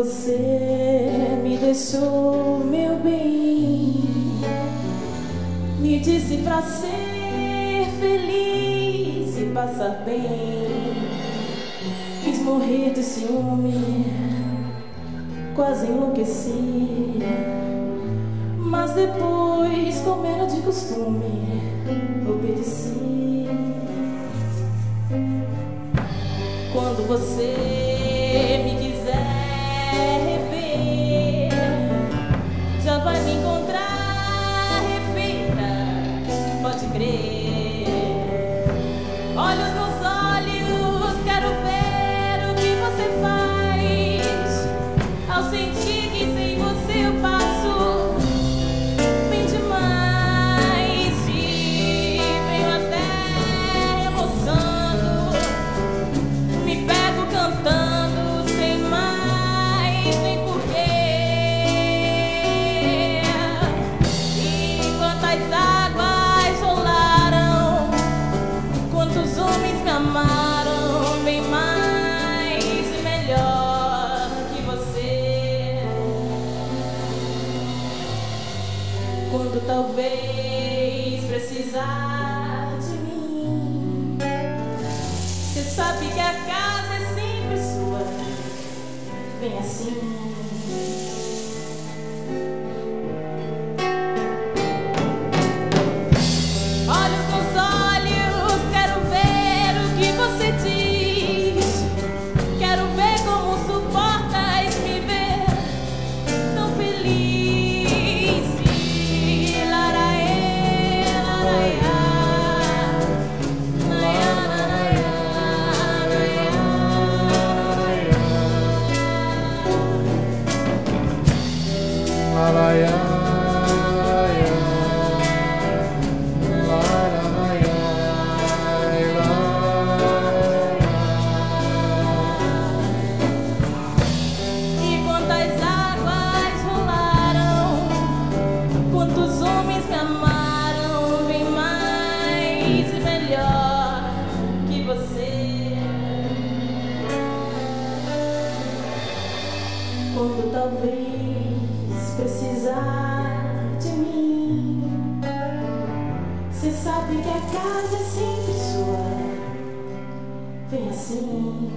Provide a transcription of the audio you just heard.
você me deixou, meu bem, me disse pra ser feliz e passar bem. Quis morrer de ciúme, quase enlouqueci. Mas depois, como era de costume, obedeci. Quando você refeita, pode crer. Quando talvez precisar de mim. Você sabe que a Quando talvez precisar de mim, você sabe que a casa é sempre sua. Vem assim.